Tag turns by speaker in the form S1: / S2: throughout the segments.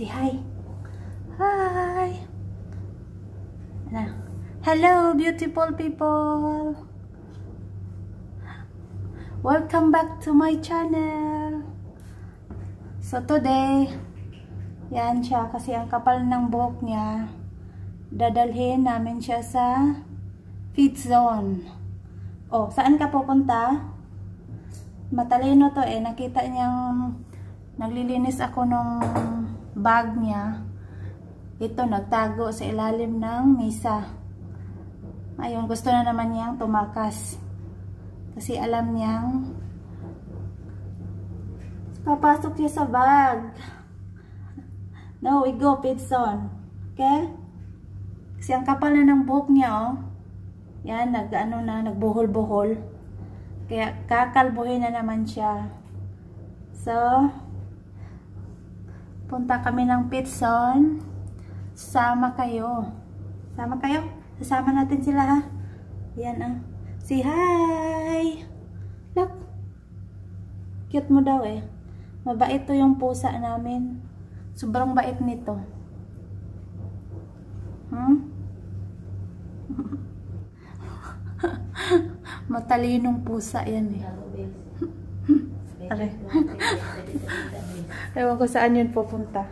S1: Say hi. Hi. Hello, beautiful people. Welcome back to my channel. So today, yan siya kasi ang kapal ng buhok niya. Dadalhin namin siya sa feed zone. Oh, saan ka pupunta? Matalino to eh. Nakita niyang naglilinis ako ng bag niya. Ito, nagtago sa ilalim ng misa. Ayun, gusto na naman niyang tumakas. Kasi alam niyang papasok siya sa bag. No, we go, Pitson. Okay? Kasi ang kapal na ng buhok niya, oh. Yan, nag, ano na, nagbuhol-buhol. Kaya, kakalbuhin na naman siya. So, punta kami ng Pitson. Sama kayo. Sama kayo? Sasama natin sila, ha? Yan, ah. Say hi! Look! Cute mo daw eh. Mabait to yung pusa namin. Sobrang bait nito. Hmm? Matalinong pusa yan eh. Aray. Ewan ko saan yun pupunta.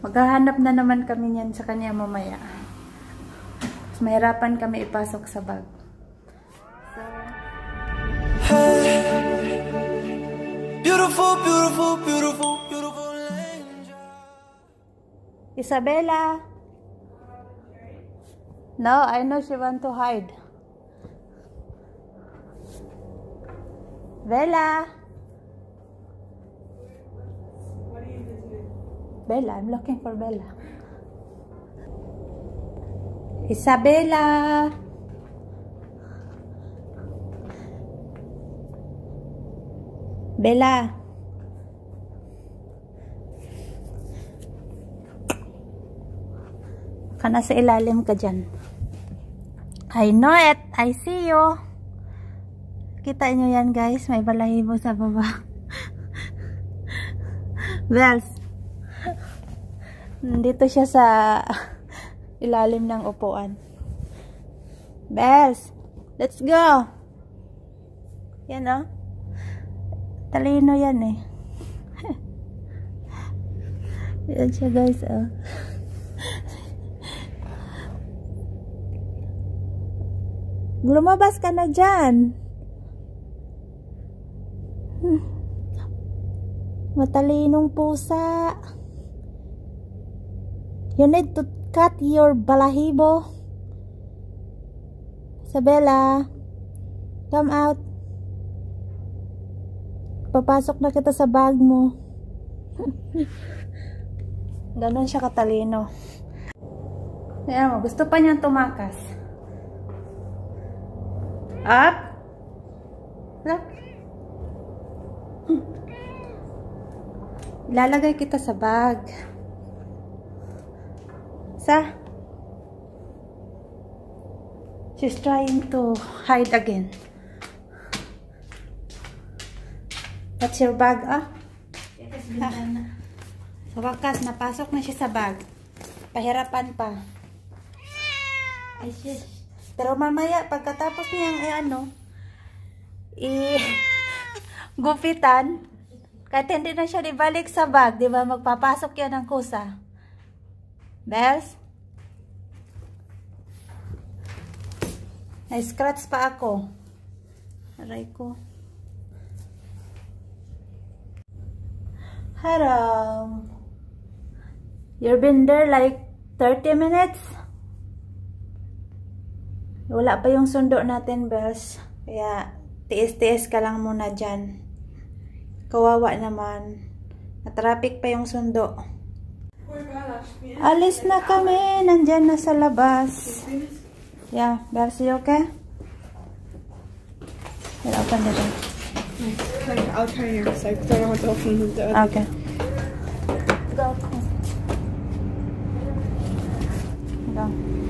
S1: Maghahanap na naman kami niyan sa kanya mamaya. Mas mahirapan kami ipasok sa bag.
S2: Beautiful, beautiful, beautiful, beautiful angel.
S1: Isabella. No, I know she want to hide. Bella. Bella, I'm looking for Bella. Isabella. Bella. Ka nasa ilalim ka dyan. I know it. I see you. Kita nyo yan guys. May balahibo sa baba. Bells. Nandito siya sa ilalim ng upuan. Bells. Let's go. Yan oh. Talino yan eh. yan siya guys oh. Lumabas ka na dyan. Matalinong pusa. You need to cut your balahibo. Isabella, come out. Papasok na kita sa bag mo. Ganon siya katalino. Ayan mo, gusto pa niyang tumakas. Up. Look. Ilalagay kita sa bag. Sa? She's trying to hide again. That's your bag, ah? ah. Sa wakas, napasok na siya sa bag. Pahirapan pa. Ay, sis. Pero mamaya, pagkatapos niyang, eh, ano, i gupitan, kahit hindi na siya ibalik sa bag, di ba, magpapasok yan ng kusa. Bells? Na-scratch pa ako. Aray ko. Hello. You've been there like 30 minutes? Wala pa yung sundo natin, Bells. Kaya, tiis-tiis ka lang muna dyan. Kawawa naman. Na-traffic pa yung sundo. Alis na kami. Nandyan na sa labas. Yeah, you okay? Here, open the door.
S3: I'll turn your side because I don't want to open the door.
S1: Okay. Go. Go.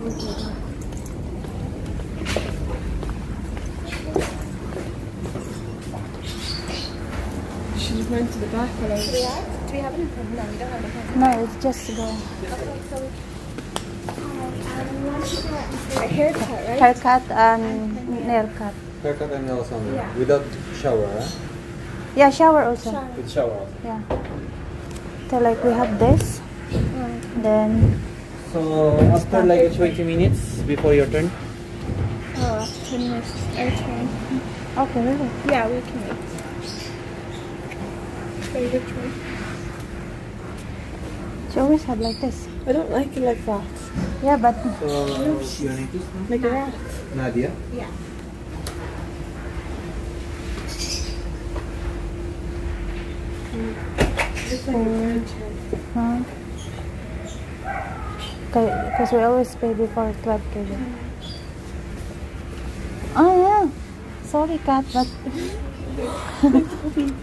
S3: She went to the back when I was.
S4: Do we have any? No, we don't have any.
S1: No, it's just the
S4: A haircut, right?
S1: haircut and nail cut.
S5: Haircut and nails only. Without shower, huh?
S1: Yeah, shower also.
S5: With shower also.
S1: Yeah. So like we have this. Then
S5: So after like 20 minutes before your turn.
S4: Oh, after 10 minutes, our turn.
S1: okay, really.
S4: Yeah, we can wait. Wait, which one?
S1: She always have like this.
S3: I don't like it like that.
S1: Yeah, but
S5: So your name is
S3: Like a rat.
S5: Nadia.
S3: It's like a
S1: huh? Because we always pay before 12 kg. Oh yeah. Sorry, cat, but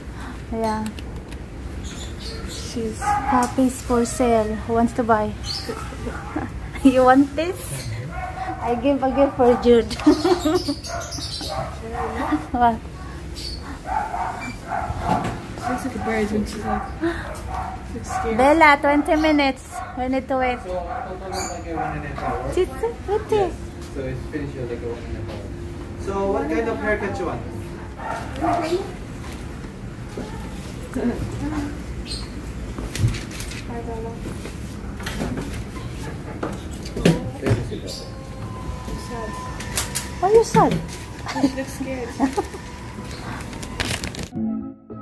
S1: yeah.
S3: She's.
S1: Puppies for sale. Who wants to buy? you want this? I give a gift for Jude. what?
S3: She looks like a bird when she's like. Looks scared.
S1: Bella, 20 minutes. We need to wait.
S5: So total like a one and a half hour.
S1: Sit, sit, sit.
S5: So it's finished like a one and a half. So what kind of haircut you want? Very simple.
S1: Why you sad?
S3: She looks scared.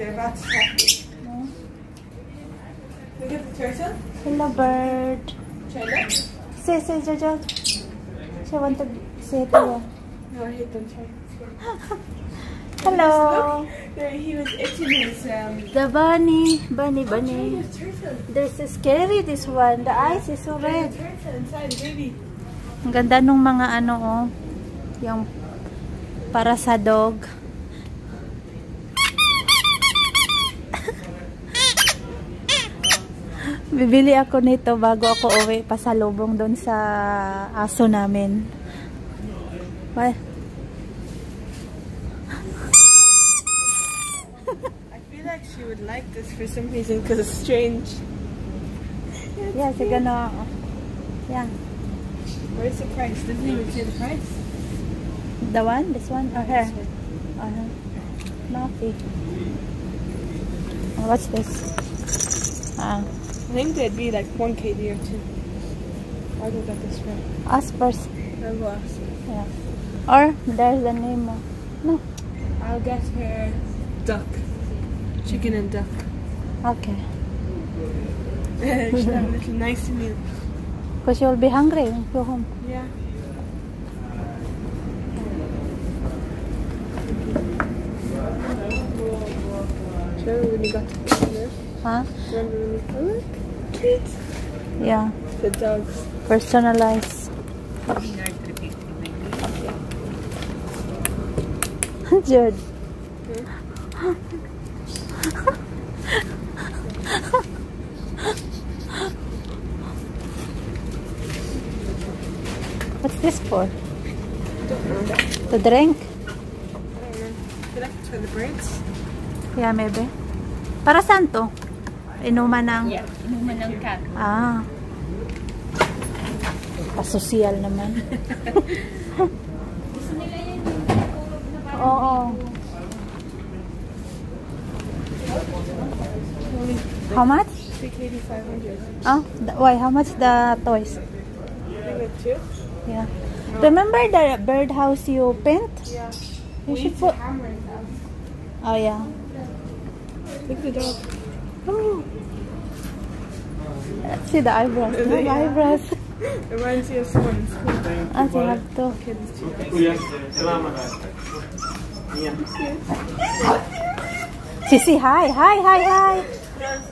S1: they're
S3: about to attack me. Look at the turtle.
S1: Hello, bird.
S3: That.
S1: Say, say, Jojo. She want to say to you.
S3: No, I hate them.
S1: Hello.
S3: There, he was itching his um.
S1: The bunny. Bunny, bunny.
S3: There's turtle.
S1: There's a scary this one. The eyes is so red.
S3: Turtle inside, baby.
S1: Ang ganda nung mga ano oh. Yung para sa dog. Bibili ako nito bago ako uwi pasalubong doon sa aso namin. What?
S3: I feel like she would like this for some reason because it's strange.
S1: Yeah, si gano. Yeah.
S3: Where's the price? Doesn't even say the price.
S1: The one? This one? Or her? Or her? Oh, what's this? Ah.
S3: I think they'd be like 1k or 2. I'll go get this one.
S1: Ask first.
S3: I'll go ask.
S1: Yeah. Or, there's the name. oh. No.
S3: I'll get her duck. Chicken and duck.
S1: Okay.
S3: She'll have a little nice meal.
S1: Because you'll be hungry when you go home.
S3: Yeah. Remember when you got to dinner?
S1: Huh?
S3: Remember when you oh, look, treats?
S1: Yeah.
S3: The dogs.
S1: Personalize. Jude. What's this for?
S3: Don't know.
S1: To drink?
S3: I don't know. like it's for the birds.
S1: Yeah, maybe. Para saan to? Inuman ng...
S4: Yeah, inuman ng cat.
S1: Ah. Pasosyal naman. Oo. How much?
S3: Big eighty five hundred.
S1: Oh, the, why? How much the toys? Yeah. Remember the birdhouse you paint?
S3: Yeah.
S1: You
S3: We
S1: should put. Oh yeah.
S3: Look the dog.
S1: Oh. See the eyebrows. The
S3: Yeah.
S1: eyebrows.
S3: Reminds me of someone in school.
S1: Ah, you have to.
S3: Kids too.
S1: Sisi, hi, hi, hi, hi.
S3: That's.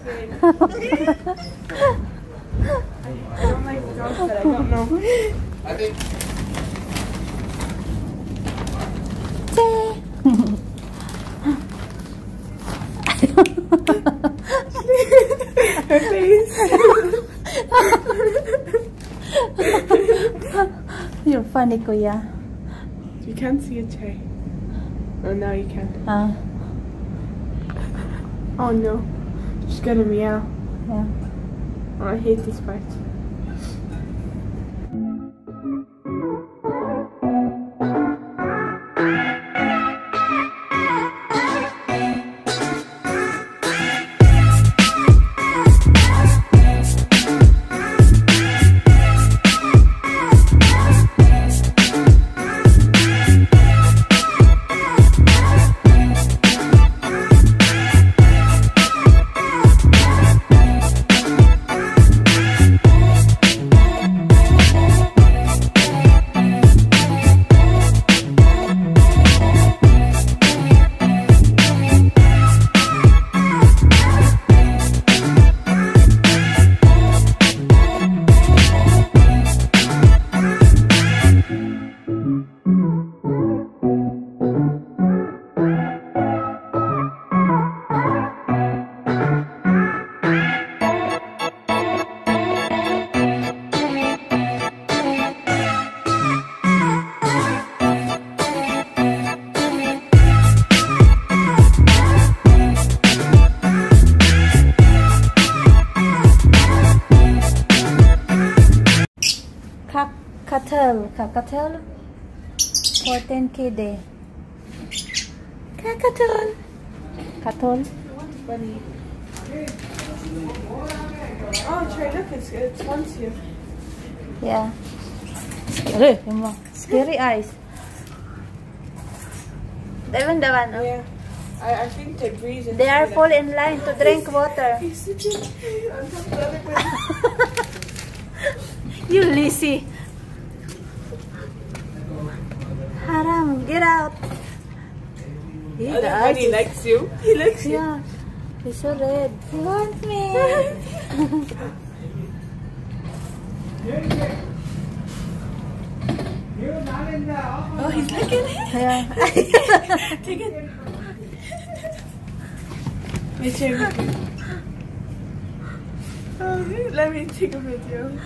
S3: I don't like dogs that I don't know.
S5: I think
S1: funny, kuya.
S3: You can't see a tray. Oh, now you can.
S1: Ah,
S3: Oh no. She's gonna meow.
S1: yeah.
S3: Oh, I hate this part.
S1: Kakatel, kakatel. 14 KD. Kakatel. Katol.
S3: Bunny. Oh, Trey, look, it's, it's wants you.
S1: Yeah. Scary. Mga Scary eyes. Dawan, dawan.
S3: Oh, yeah. I, I think they breathe.
S1: They are full in line to drink water.
S3: He's sitting
S1: get out. He
S3: Other
S1: does.
S3: bunny likes you. He likes you.
S1: Yeah. He's so red. He wants me.
S3: Oh, he's licking it.
S1: yeah.
S3: Take it. Wait, Trey. Oh, let me take a video.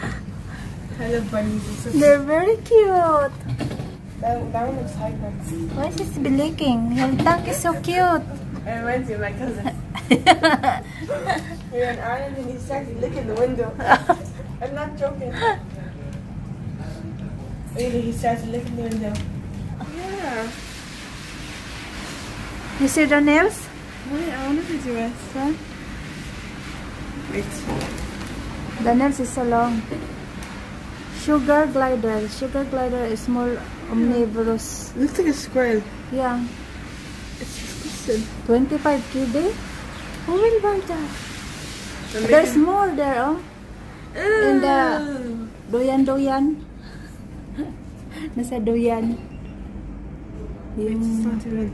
S3: I love bunnies.
S1: They're very cute.
S3: That, that one looks hyper.
S1: Why is he licking? His tongue is so cute.
S3: It reminds me of my cousin. We were in Ireland and he started licking the window. I'm not joking. Really, he started licking the window. Yeah.
S1: you see the nails?
S3: Wait, I wonder to do US.
S1: Huh?
S3: Wait.
S1: The nails is so long. Sugar glider. Sugar glider is more omnivorous.
S3: Looks like a squirrel.
S1: Yeah.
S3: It's disgusting.
S1: 25 KD? Who will buy that?
S3: I'm
S1: There's
S3: making-
S1: more there, oh. In the
S3: Ew.
S1: doyan doyan. Nasa doyan.
S3: Wait, it's
S1: Yung
S3: not even.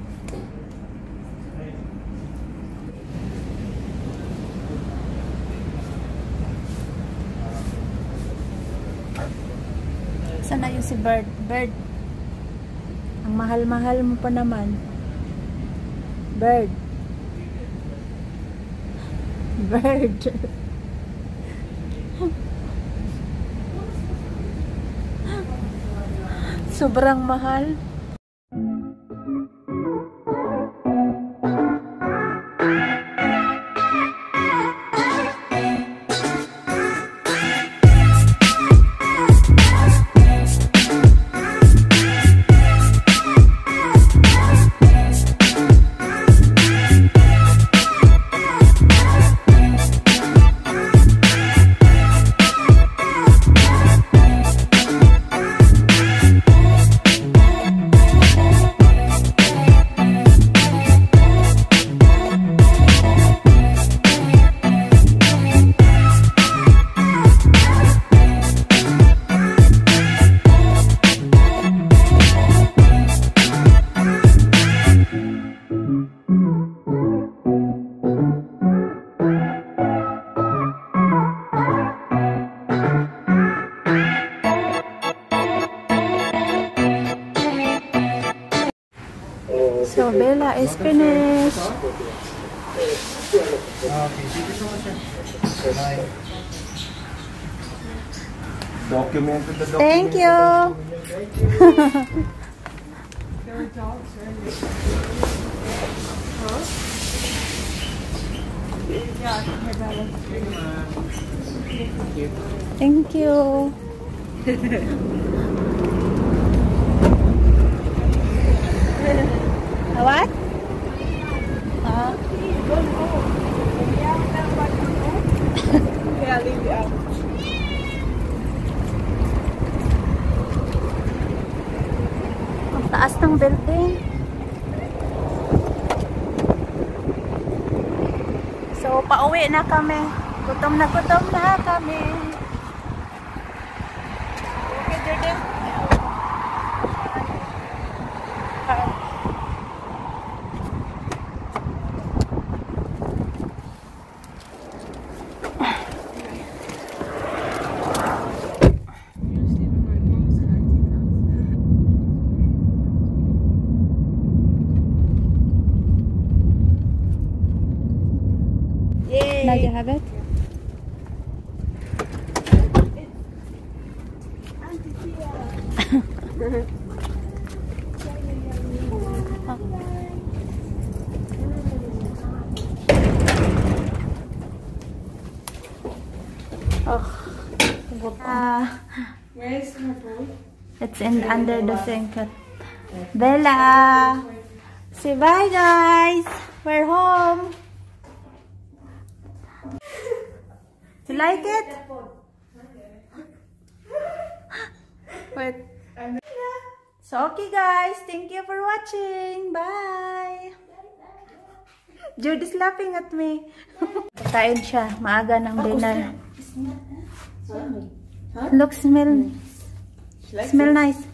S1: Sana yung si Bird? Bird. Ang mahal-mahal mo pa naman. Bird. Bird. Sobrang mahal. Finished.
S5: Okay, thank you so much. sir. Bye. Documented the document.
S1: Thank you.
S3: There were dogs earlier.
S1: Thank you. what? Ah,
S3: Okay, I'll leave you out.
S1: taas ng building. So, pauwi na kami. Gutom na gutom na kami. Now you have it? Oh. Ah,
S3: Where's my bowl?
S1: it's in under the sink. Bella. Say bye guys. We're home. You like it? Wait. So, okay guys. Thank you for watching. Bye! Jude is laughing at me. Kain siya. Maaga ng dinner. Look, smell. Smell nice.